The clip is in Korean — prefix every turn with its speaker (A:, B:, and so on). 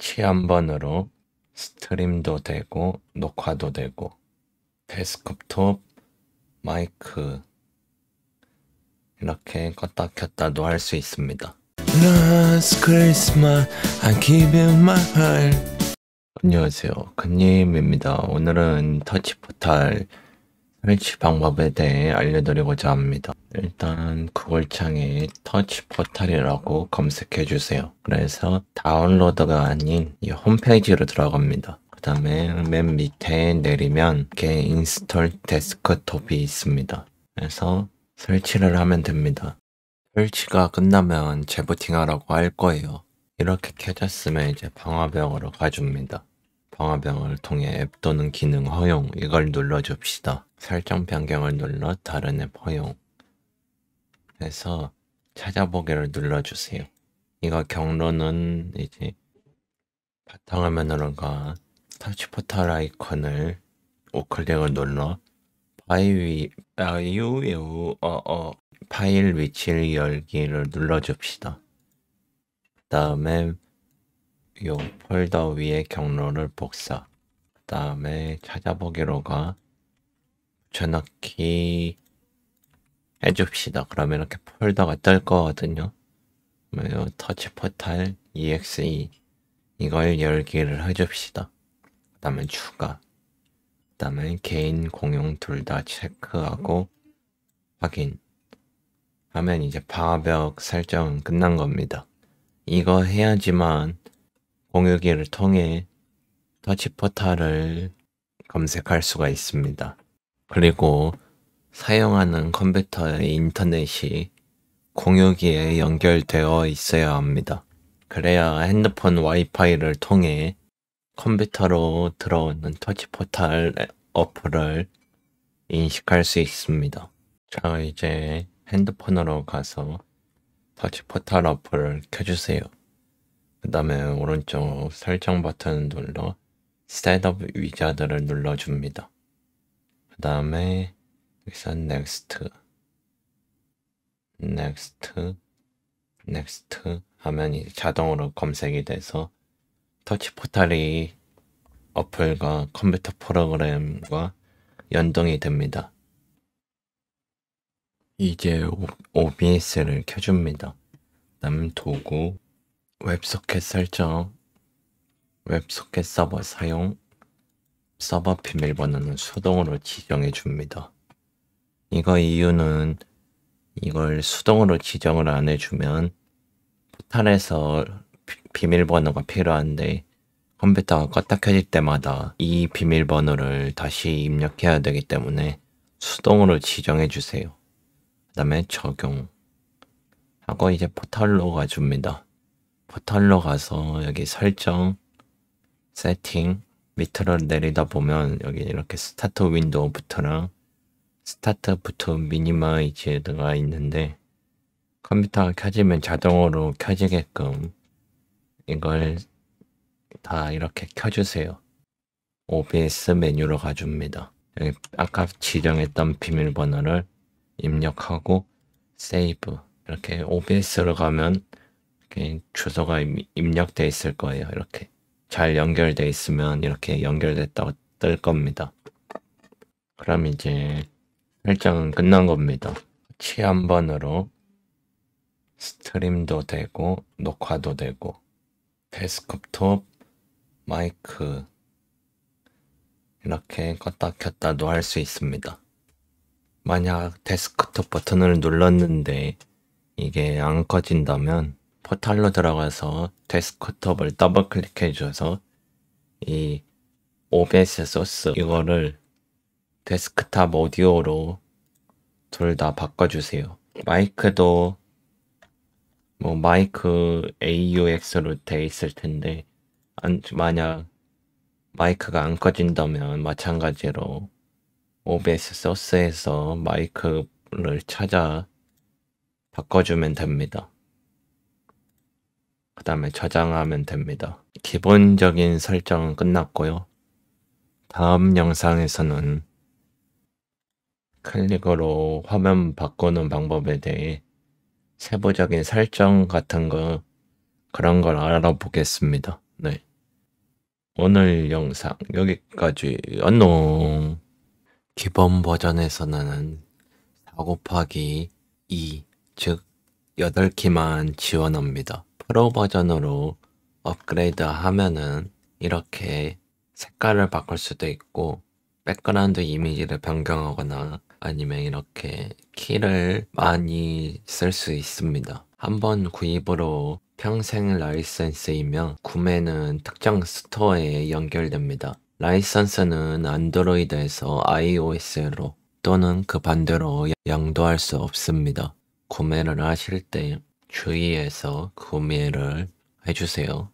A: 터치 한 번으로 스트림도 되고 녹화도 되고 데스크톱 마이크 이렇게 껐다 켰다도 할 수 있습니다.
B: Last Christmas, I give you my heart.
A: 안녕하세요. 근님입니다. 오늘은 터치 포탈 설치 방법에 대해 알려드리고자 합니다. 일단 구글 창에 터치 포탈이라고 검색해 주세요. 그래서 다운로드가 아닌 이 홈페이지로 들어갑니다. 그 다음에 맨 밑에 내리면 이렇게 install desktop이 있습니다. 그래서 설치를 하면 됩니다. 설치가 끝나면 재부팅하라고 할 거예요. 이렇게 켜졌으면 이제 방화벽으로 가줍니다. 방화벽을 통해 앱 또는 기능 허용 이걸 눌러줍시다. 설정 변경을 눌러 다른 앱 허용 해서 찾아보기를 눌러주세요. 이거 경로는 이제 바탕화면으로 가 터치 포탈 아이콘을 우클릭을 눌러 파일 위 아유 어 어 파일 위치를 열기를 눌러줍시다. 그 다음에 요 폴더 위에 경로를 복사. 그 다음에 찾아보기로 가 붙여넣기 해줍시다. 그러면 이렇게 폴더가 뜰 거거든요. 요 터치 포탈 exe 이걸 열기를 해줍시다. 그 다음에 추가. 그 다음에 개인 공용 둘 다 체크하고 확인. 하면 이제 방화벽 설정은 끝난 겁니다. 이거 해야지만 공유기를 통해 터치 포탈을 검색할 수가 있습니다. 그리고 사용하는 컴퓨터의 인터넷이 공유기에 연결되어 있어야 합니다. 그래야 핸드폰 와이파이를 통해 컴퓨터로 들어오는 터치 포탈 어플을 인식할 수 있습니다. 자, 이제 핸드폰으로 가서 터치 포탈 어플을 켜주세요. 그 다음에 오른쪽 설정 버튼을 눌러 setup wizard를 눌러줍니다. 그 다음에 여기서 next next next 하면 이제 자동으로 검색이 돼서 터치 포탈이 어플과 컴퓨터 프로그램과 연동이 됩니다. 이제 OBS를 켜줍니다. 다음 도구, WebSocket 설정, 웹소켓 서버 사용, 서버 비밀번호는 수동으로 지정해 줍니다. 이거 이유는 이걸 수동으로 지정을 안 해주면 포탈에서 비밀번호가 필요한데 컴퓨터가 껐다 켜질 때마다 이 비밀번호를 다시 입력해야 되기 때문에 수동으로 지정해 주세요. 그 다음에 적용 하고 이제 포털로 가줍니다. 포털로 가서 여기 설정 세팅 밑으로 내리다 보면 여기 이렇게 start Windows boot랑 start boot minimize가 있는데 컴퓨터가 켜지면 자동으로 켜지게끔 이걸 다 이렇게 켜주세요. OBS 메뉴로 가줍니다. 여기 아까 지정했던 비밀번호를 입력하고 save 이렇게 OBS로 가면 주소가 입력돼 있을 거예요. 이렇게 잘 연결돼 있으면 이렇게 연결됐다고 뜰 겁니다. 그럼 이제 설정은 끝난 겁니다. 터치 한 번으로 스트림도 되고 녹화도 되고 데스크톱 마이크 이렇게 껐다 켰다도 할 수 있습니다. 만약 데스크톱 버튼을 눌렀는데 이게 안 꺼진다면 포탈로 들어가서 데스크톱을 더블 클릭해 줘서 이 OBS 소스 이거를 데스크탑 오디오로 둘 다 바꿔주세요. 마이크도 뭐 마이크 AUX로 돼 있을 텐데 안, 만약 마이크가 안 꺼진다면 마찬가지로 OBS 소스에서 마이크를 찾아 바꿔주면 됩니다. 그 다음에 저장하면 됩니다. 기본적인 설정은 끝났고요. 다음 영상에서는 클릭으로 화면 바꾸는 방법에 대해 세부적인 설정 같은 거 그런 걸 알아보겠습니다. 네. 오늘 영상 여기까지 안녕. 기본 버전에서는 4 곱하기 2, 즉 8키만 지원합니다. 프로 버전으로 업그레이드 하면은 이렇게 색깔을 바꿀 수도 있고 백그라운드 이미지를 변경하거나 아니면 이렇게 키를 많이 쓸 수 있습니다. 한번 구입으로 평생 라이센스이며 구매는 특정 스토어에 연결됩니다. 라이선스는 안드로이드에서 iOS로 또는 그 반대로 양도할 수 없습니다. 구매를 하실 때 주의해서 구매를 해주세요.